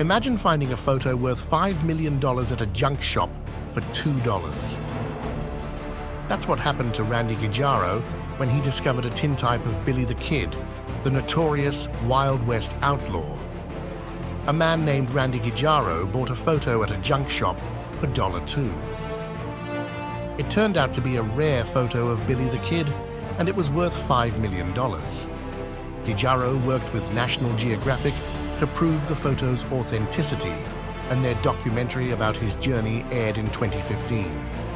Imagine finding a photo worth $5 million at a junk shop for $2. That's what happened to Randy Guijarro when he discovered a tintype of Billy the Kid, the notorious Wild West outlaw. A man named Randy Guijarro bought a photo at a junk shop for $2. It turned out to be a rare photo of Billy the Kid, and it was worth $5 million. Guijarro worked with National Geographic to prove the photo's authenticity, and their documentary about his journey aired in 2015.